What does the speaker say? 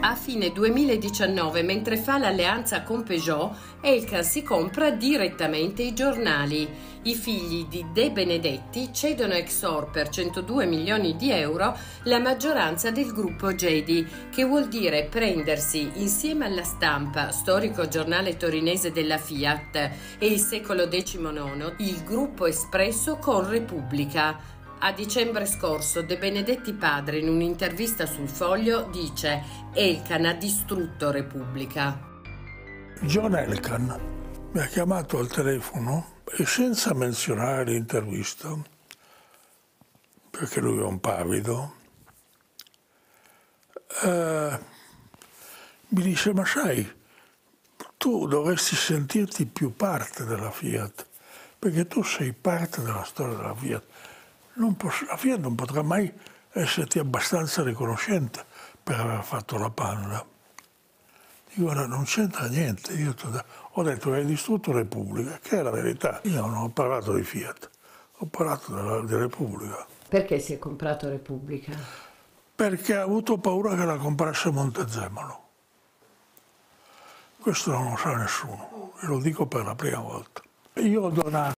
A fine 2019, mentre fa l'alleanza con Peugeot, Elkan si compra direttamente i giornali. I figli di De Benedetti cedono a Exor per 102 milioni di euro la maggioranza del gruppo Gedi, che vuol dire prendersi insieme alla stampa, storico giornale torinese della Fiat, e il secolo XIX, il gruppo Espresso con Repubblica. A dicembre scorso De Benedetti padre in un'intervista sul foglio dice Elkan ha distrutto Repubblica. John Elkan mi ha chiamato al telefono e senza menzionare l'intervista, perché lui è un pavido, eh, mi dice ma sai, tu dovresti sentirti più parte della Fiat, perché tu sei parte della storia della Fiat posso, la Fiat non potrà mai esserti abbastanza riconoscente per aver fatto la panda. Dico, ora non c'entra niente. Io ho detto che hai distrutto Repubblica, che è la verità. Io non ho parlato di Fiat, ho parlato della, di Repubblica. Perché si è comprato Repubblica? Perché ha avuto paura che la comprasse Montezemolo. Questo non lo sa nessuno, e lo dico per la prima volta. Io ho donato